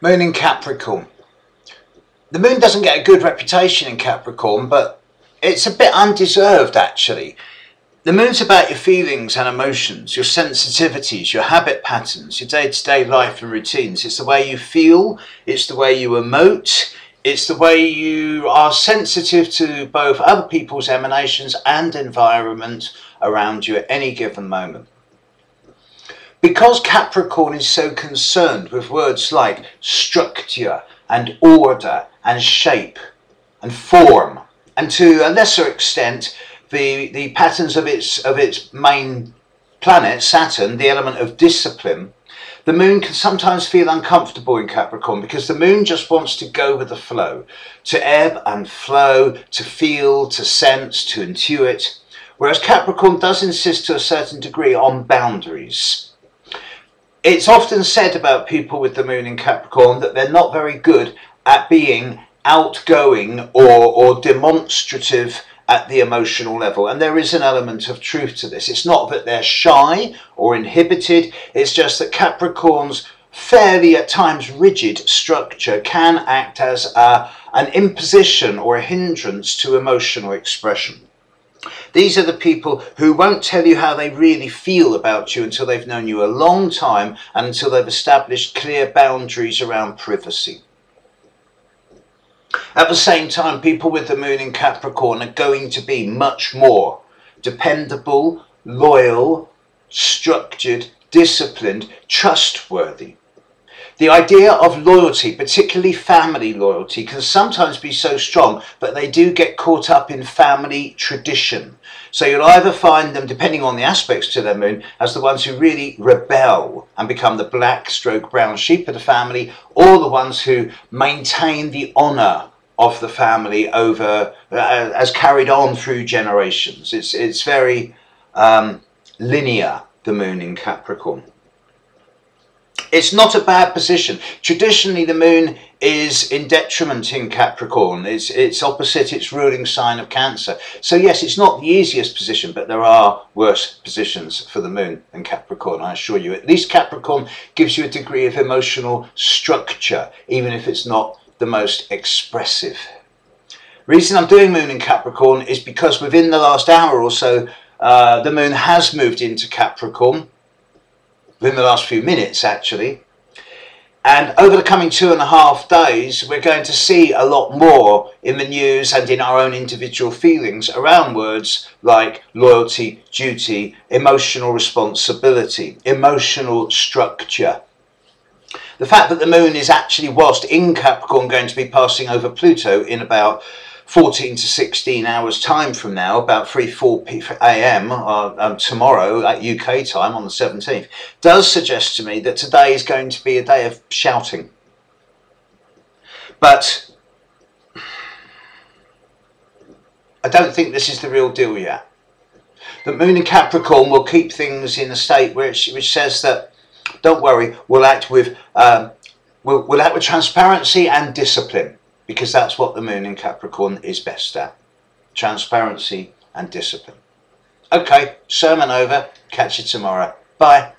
Moon in Capricorn. The moon doesn't get a good reputation in Capricorn, but it's a bit undeserved actually. The moon's about your feelings and emotions, your sensitivities, your habit patterns, your day to day life and routines. It's the way you feel, it's the way you emote, it's the way you are sensitive to both other people's emanations and environment around you at any given moment. Because Capricorn is so concerned with words like structure and order and shape and form, and to a lesser extent, the, the patterns of its, of its main planet, Saturn, the element of discipline, the moon can sometimes feel uncomfortable in Capricorn because the moon just wants to go with the flow, to ebb and flow, to feel, to sense, to intuit, whereas Capricorn does insist to a certain degree on boundaries it's often said about people with the moon in Capricorn that they're not very good at being outgoing or, or demonstrative at the emotional level. And there is an element of truth to this. It's not that they're shy or inhibited, it's just that Capricorn's fairly at times rigid structure can act as a, an imposition or a hindrance to emotional expression. These are the people who won't tell you how they really feel about you until they've known you a long time and until they've established clear boundaries around privacy. At the same time, people with the moon in Capricorn are going to be much more dependable, loyal, structured, disciplined, trustworthy. The idea of loyalty, particularly family loyalty, can sometimes be so strong, but they do get caught up in family tradition. So you'll either find them, depending on the aspects to their moon, as the ones who really rebel and become the black stroke brown sheep of the family, or the ones who maintain the honour of the family over, uh, as carried on through generations. It's, it's very um, linear, the moon in Capricorn. It's not a bad position. Traditionally, the moon is in detriment in Capricorn. It's, it's opposite its ruling sign of Cancer. So yes, it's not the easiest position, but there are worse positions for the moon than Capricorn, I assure you. At least Capricorn gives you a degree of emotional structure, even if it's not the most expressive. Reason I'm doing moon in Capricorn is because within the last hour or so, uh, the moon has moved into Capricorn within the last few minutes actually. And over the coming two and a half days, we're going to see a lot more in the news and in our own individual feelings around words like loyalty, duty, emotional responsibility, emotional structure. The fact that the moon is actually, whilst in Capricorn, going to be passing over Pluto in about 14 to 16 hours time from now, about 3, 4 a.m. Uh, um, tomorrow at UK time on the 17th, does suggest to me that today is going to be a day of shouting. But I don't think this is the real deal yet. The moon in Capricorn will keep things in a state which, which says that, don't worry, we'll act with, um, we'll, we'll act with transparency and discipline because that's what the moon in Capricorn is best at. Transparency and discipline. Okay, sermon over. Catch you tomorrow. Bye.